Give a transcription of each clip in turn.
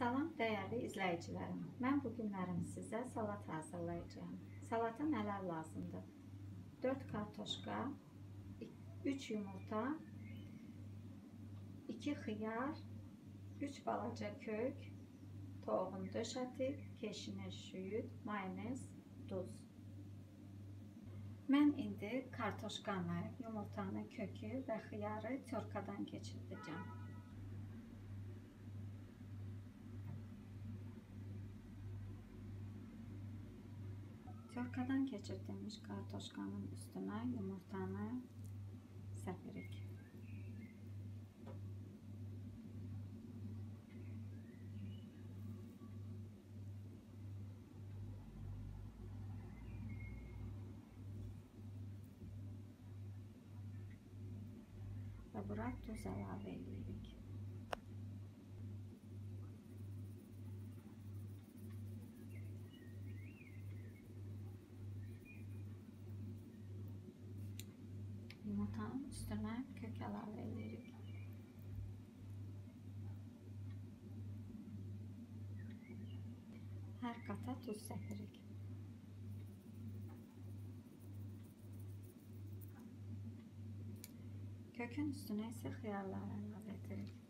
Salam dəyərli izləyicilərim. Mən bu günlərim sizə salat hazırlayacağam. Salata nələr lazımdır? 4 kartoşka, 3 yumurta, 2 xiyar, 3 balaca kök, toğun döş əti, keşinir şüyüd, mayonez, duz. Mən indi kartoşkanı, yumurtanı, kökü və xiyarı törkadan keçirdəcəm. Törkadan keçirdilmiş kartoşkanın üstünə yumurtanı səpirik. Və bura duz əlavə edirik. Yumurtanın üstünə kök əlavə edirik. Hər qata duz səpirik. Kökün üstünə isə xiyarları əlavə edirik.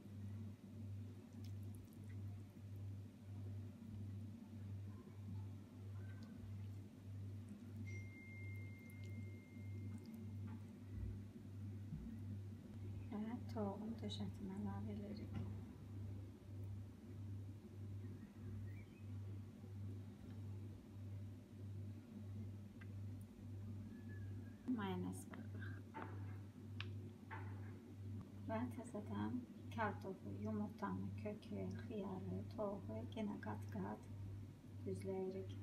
Və toğun döşətini əlavə edirik. Mayonez qırırıq. Və təzədən kartofu, yumurtanı, kökü, xiyarı, toğu yenə qat-qat düzləyirik.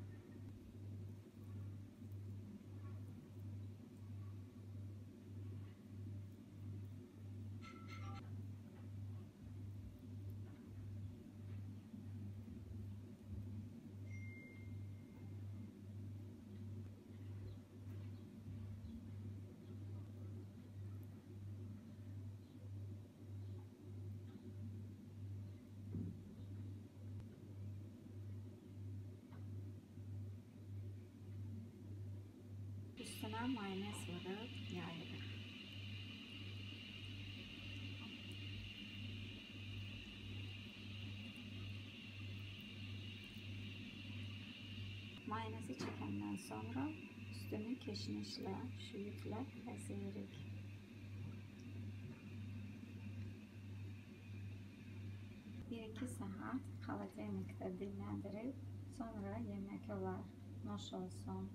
Üstünə mayonez vurub yayırıq. Mayonezi çəkəndən sonra üstünü keşnişlə, şüyüdlə bəzəyirik. Bir iki saat xaladenikdə dinləndirib sonra yemək olar. Noş olsun.